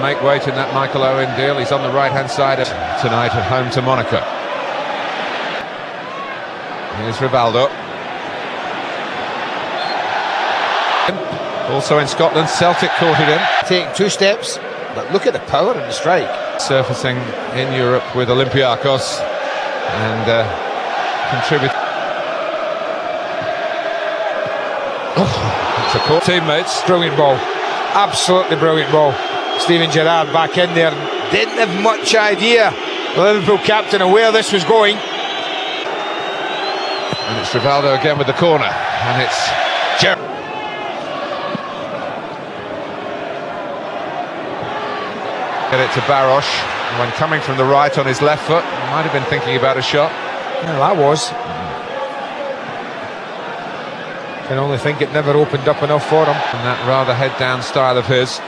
Make weight in that Michael Owen deal. He's on the right-hand side tonight at home to Monaco. Here's Rivaldo. Also in Scotland, Celtic caught it in. Taking two steps, but look at the power in the strike. Surfacing in Europe with Olympiacos and uh, contribute. Oh, it's a court. Teammates. Brilliant ball. Absolutely brilliant ball. Steven Gerrard back in there. Didn't have much idea, the Liverpool captain, of where this was going. And it's Rivaldo again with the corner. And it's Gerrard. Get it to Baros. When coming from the right on his left foot, might have been thinking about a shot. Well, I was. Can only think it never opened up enough for him. And that rather head-down style of his.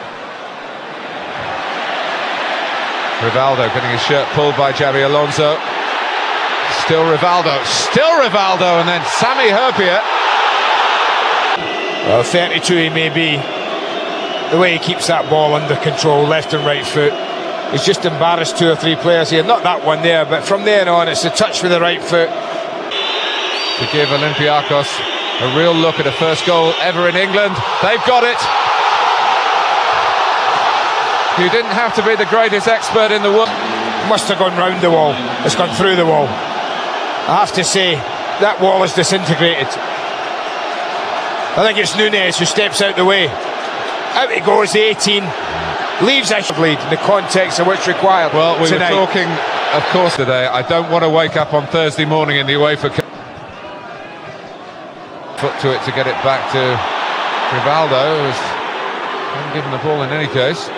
Rivaldo getting his shirt pulled by Xabi Alonso. Still Rivaldo, still Rivaldo, and then Sami Hyypiä. Well, 32 he may be. The way he keeps that ball under control, left and right foot. He's just embarrassed two or three players here. Not that one there, but from there on, it's a touch with the right foot. To give Olympiacos a real look at a first goal ever in England. They've got it. You didn't have to be the greatest expert in the world. Must have gone round the wall. It's gone through the wall. I have to say, that wall is disintegrated. I think it's Nunez who steps out the way. Out he goes, the 18. Leaves a lead in the context of what's required. Well, we tonight. were talking, of course, today. I don't want to wake up on Thursday morning in the UEFA Cup. Foot to it to get it back to Rivaldo, who's given the ball in any case.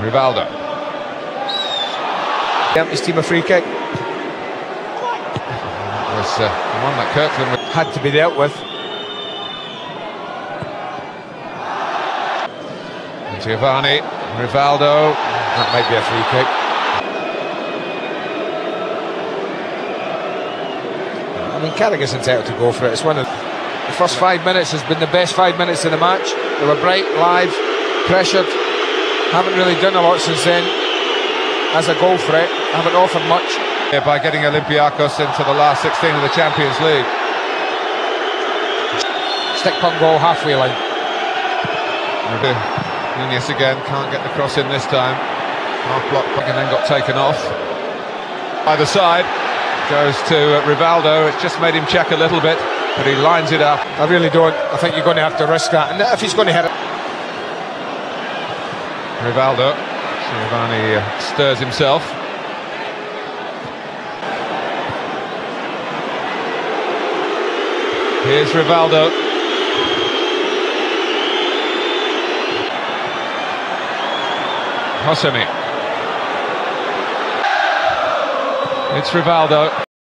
Rivaldo. Empties team a free kick. That was uh, the one that Kirkland had to be dealt with. Giovanni, Rivaldo. That might be a free kick. I mean, Carragher's entitled to go for it. It's one of the first five minutes has been the best five minutes of the match. They were bright, live, pressured. Haven't really done a lot since then. As a goal threat, eh, haven't offered much. Yeah, by getting Olympiacos into the last 16 of the Champions League. Stick punt goal halfway line. Nunez again, can't get the cross in this time. Half block and then got taken off. Either side goes to Rivaldo. It just made him check a little bit, but he lines it up. I really don't. I think you're going to have to risk that. And if he's going to hit it. Rivaldo. Giovanni stirs himself. Here's Rivaldo. Hosemi. It's Rivaldo.